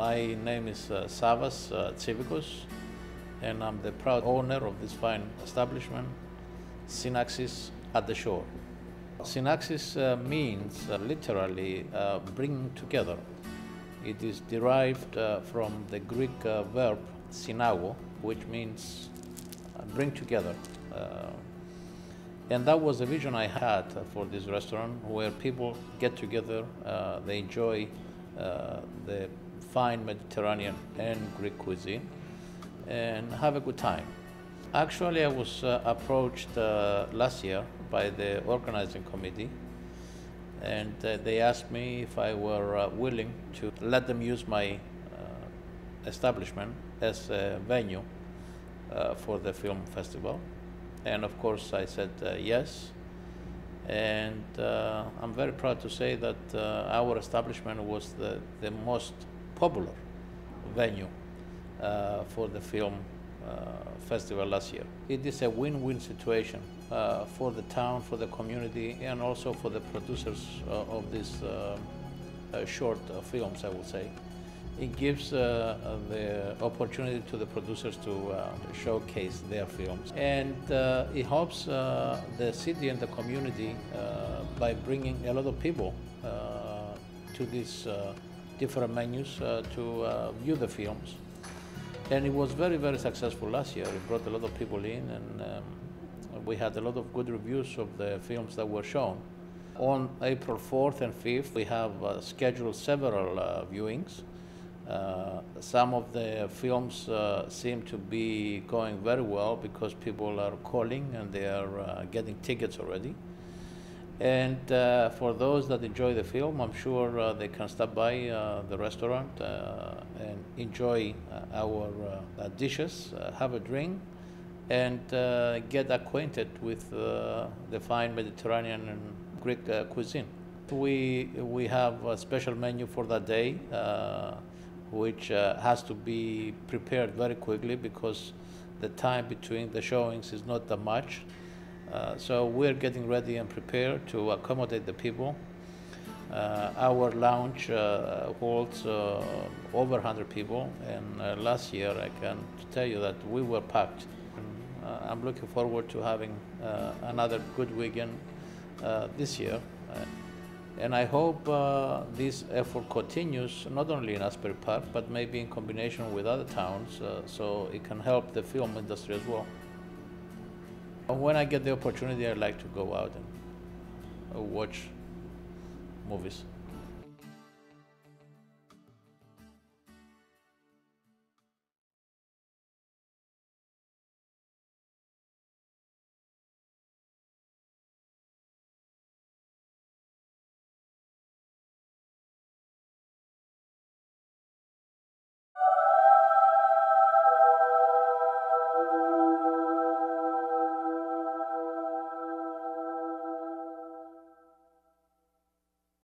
My name is uh, Savas uh, Tsivikos, and I'm the proud owner of this fine establishment, Synaxis at the Shore. Synaxis uh, means uh, literally uh, bringing together. It is derived uh, from the Greek uh, verb synago, which means bring together. And that was the vision I had for this restaurant, where people get together, they enjoy the fine Mediterranean and Greek cuisine, and have a good time. Actually, I was uh, approached uh, last year by the organizing committee, and uh, they asked me if I were uh, willing to let them use my uh, establishment as a venue uh, for the film festival. And of course, I said yes. And I'm very proud to say that our establishment was the, the most popular venue uh, for the film uh, festival last year. It is a win-win situation uh, for the town, for the community, and also for the producers uh, of these short films, I would say. It gives uh, the opportunity to the producers to uh, showcase their films, and uh, it helps the city and the community by bringing a lot of people to this different menus uh, to uh, view the films. And it was very, very successful last year. It brought a lot of people in, and um, we had a lot of good reviews of the films that were shown. On April 4th and 5th, we have uh, scheduled several uh, viewings. Uh, some of the films uh, seem to be going very well because people are calling and they are getting tickets already. And uh, for those that enjoy the film, I'm sure uh, they can stop by uh, the restaurant uh, and enjoy uh, our uh, dishes, have a drink, and get acquainted with the fine Mediterranean and Greek cuisine. We, we have a special menu for that day, which has to be prepared very quickly because the time between the showings is not that much. Uh, so we're getting ready and prepared to accommodate the people. Uh, our lounge uh, holds uh, over 100 people, and uh, last year I can tell you that we were packed. I'm looking forward to having another good weekend this year. And I hope uh, this effort continues not only in Asbury Park, but maybe in combination with other towns, uh, so it can help the film industry as well. When I get the opportunity, I like to go out and uh, watch movies.